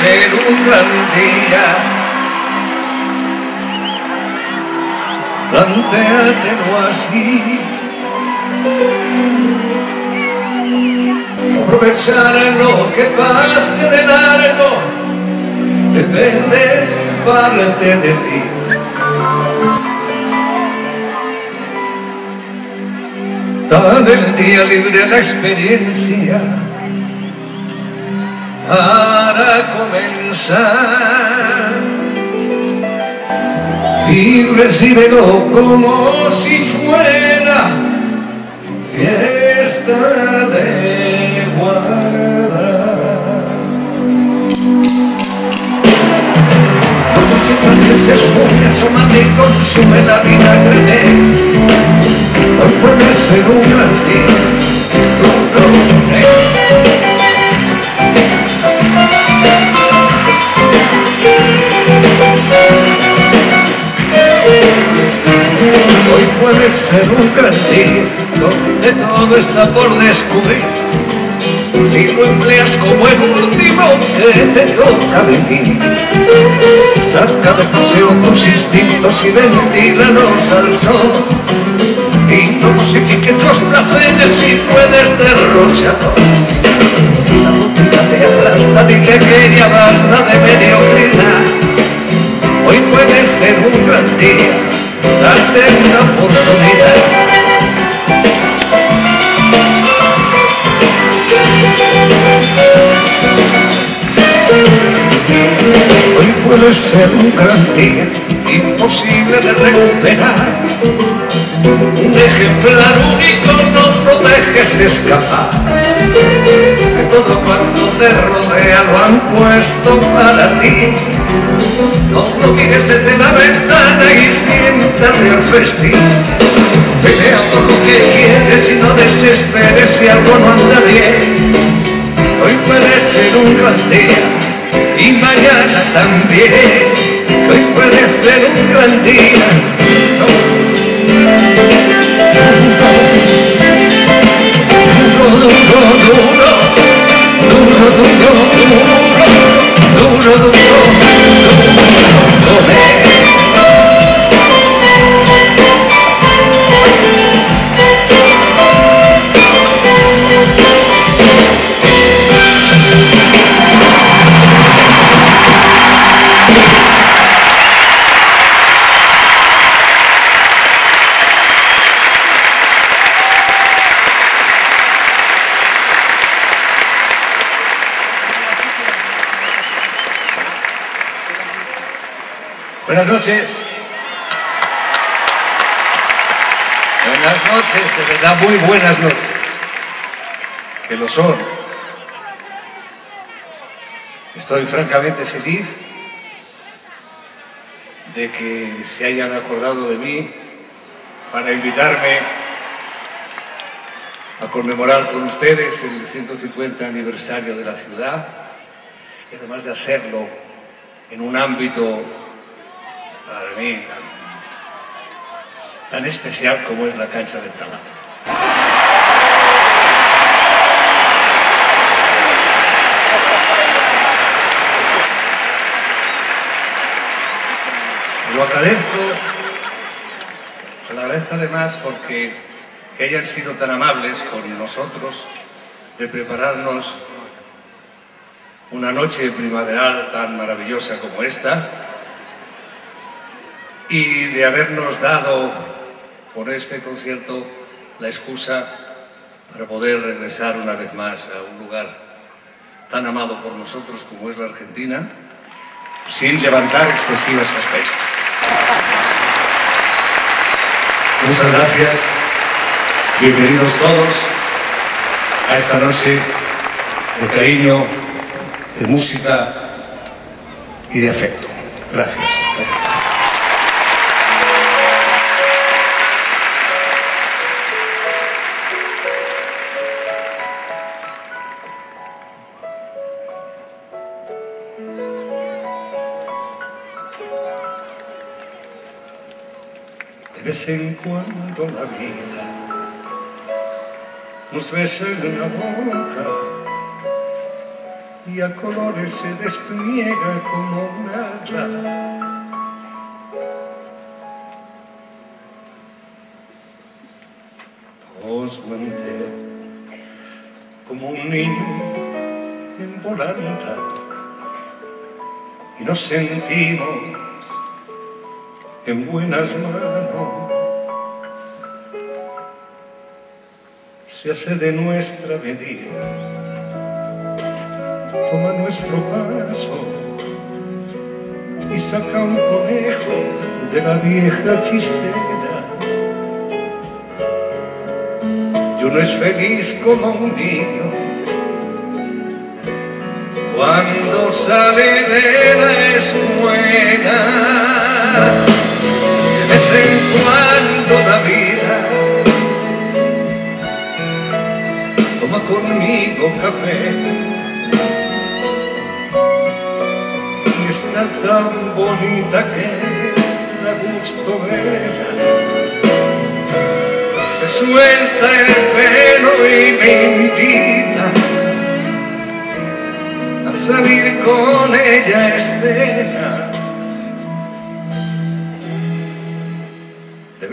Ser un gran día. Plantéatelo así. Aprovechar lo que pase de largo depende parte de ti. Dame el día libre la experiencia para comenzar y recíbelo como si fuera fiesta de guardar. Como si que se esfume, asómate y consume la vida que Hoy puede ser un gran día, puede ser un gran día donde todo está por descubrir. Si lo empleas como el último que te toca vivir, saca de paseo tus instintos y ventílalos al sol. Y no cosifiques los placeres y puedes derrocharlos. Si la rutina te aplasta, dile que ya basta de mediocridad. Hoy puede ser un gran día, date una oportunidad. Hoy puede ser un gran día, imposible de recuperar. Un ejemplar único no lo dejes escapar. Todo cuanto te rodea lo han puesto para ti. No lo mires desde la ventana y siéntate al festín. Pelea por lo que quieres y no desesperes si algo no anda bien. Hoy puede ser un gran día y mañana también. Hoy puede ser un gran día. Doğradın yolunu Doğradın Buenas noches. Buenas noches, de verdad, muy buenas noches. Que lo son. Estoy francamente feliz de que se hayan acordado de mí para invitarme a conmemorar con ustedes el 150 aniversario de la ciudad y además de hacerlo en un ámbito para mí tan, tan especial como es la cancha del Talán. Se lo agradezco, se lo agradezco además porque que hayan sido tan amables con nosotros de prepararnos una noche primaveral tan maravillosa como esta y de habernos dado por este concierto la excusa para poder regresar una vez más a un lugar tan amado por nosotros como es la Argentina, sin levantar excesivas sospechas. Muchas gracias, bienvenidos todos a esta noche de cariño, de música y de afecto. Gracias. De vez en cuando la vida nos besa en la boca y a colores se despliega como un atlas. Os mandé como un niño en volanta y nos sentimos en buenas manos. Se hace de nuestra medida toma nuestro paso y saca un conejo de la vieja chistera. Yo no es feliz como un niño cuando sale de la escuela. Cuando la vida toma conmigo café está tan bonita que da gusto verla. Se suelta el pelo y me invita a salir con ella escena.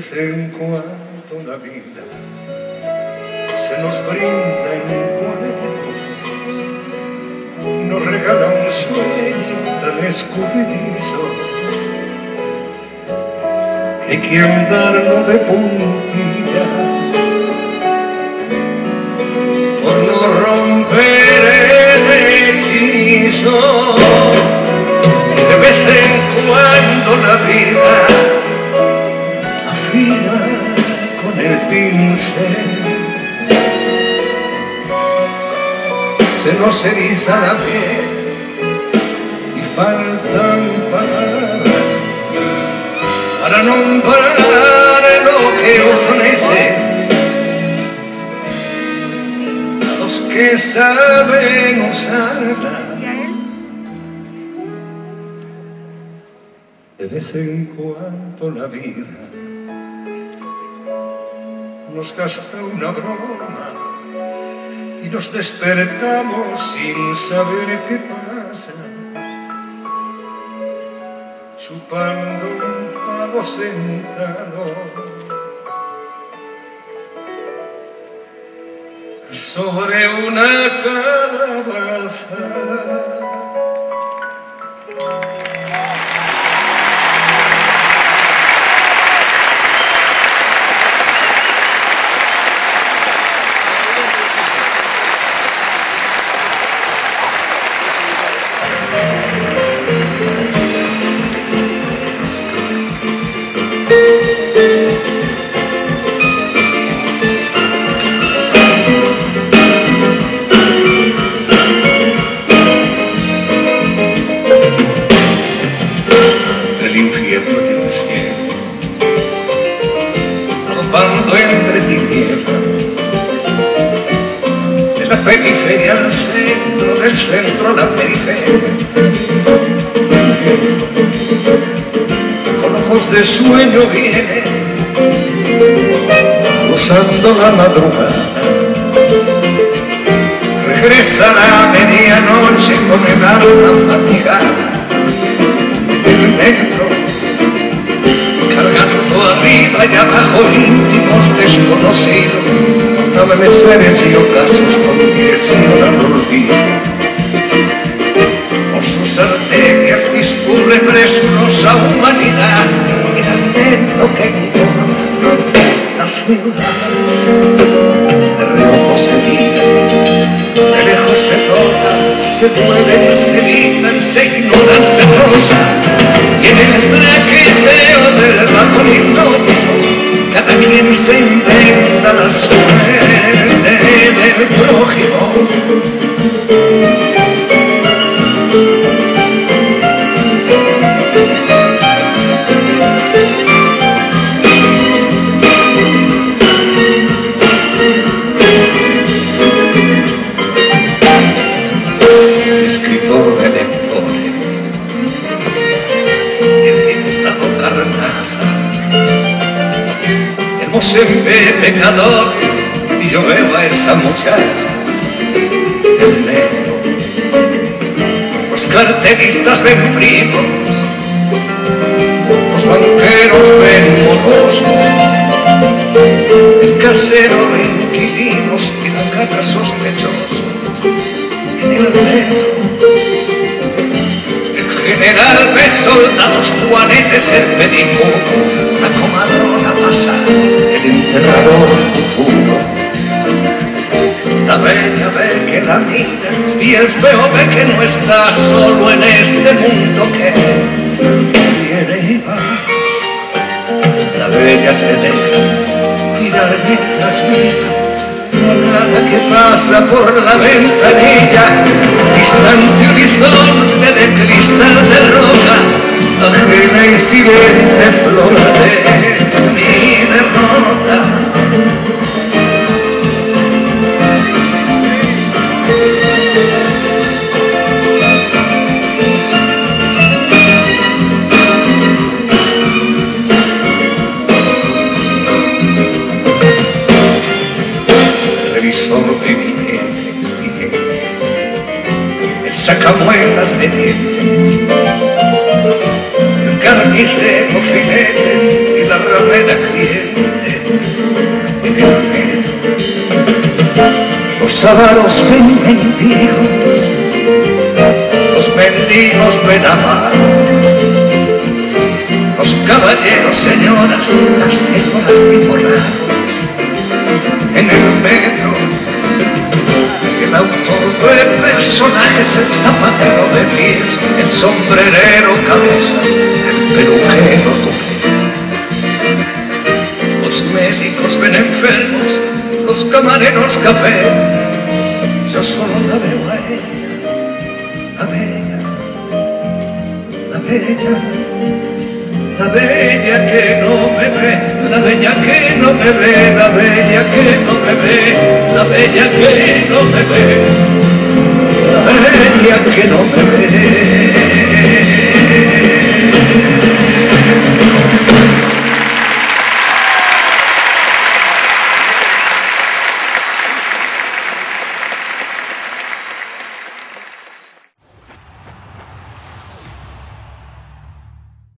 Vez en cuando la vida se nos brinda en cuerpo y nos regala un sueño tan escurridizo que hay que andarlo de puntillas nos eriza la piel y faltan palabras para nombrar lo que ofrece a los que saben usarla. De vez en cuando la vida nos gasta una broma y nos despertamos sin saber qué pasa, chupando un palo sentado sobre una calabaza. Periferia al centro, del centro la periferia. Con ojos de sueño viene usando la madrugada. Regresará a medianoche con el alma fatigada. El negro cargando arriba y abajo íntimos desconocidos, amaneceres y ocasos con dirección al. Por sus arterias discurre preciosa humanidad, el aliento que engorda la ciudad. De reojo se mira, de lejos se toca, se mueve, se viven, se ignoran, se y en el traqueteo del vagón hipnótico, cada quien se inventa la el Mozembe pecadores, y yo veo a esa muchacha del negro carteristas ven primos, los banqueros ven morosos, el casero ve inquilinos y la casa sospechosa en el metro. General ve soldados, juanetes, el pedico, la comadrona pasada, el enterrador futuro la bella ve que la mira y el feo ve que no está solo en este mundo que viene y va. La bella se deja mirar mientras mira nada que pasa por la ventanilla, de cristal de roca, ajena y sacamuelas de dientes, el carnicero filetes y la ramera clientes en el metro. Los avaros ven los mendigos ven los caballeros, señoras, las señoras bipolares personajes, el zapatero de pies, el sombrerero cabezas, el peluquero toque. Los médicos ven enfermos, los camareros cafés, yo solo la veo a ella, la bella, la bella la bella que no me ve, la bella que no me ve, la bella que no me ve, la bella que no me ve, Valeria, que no me.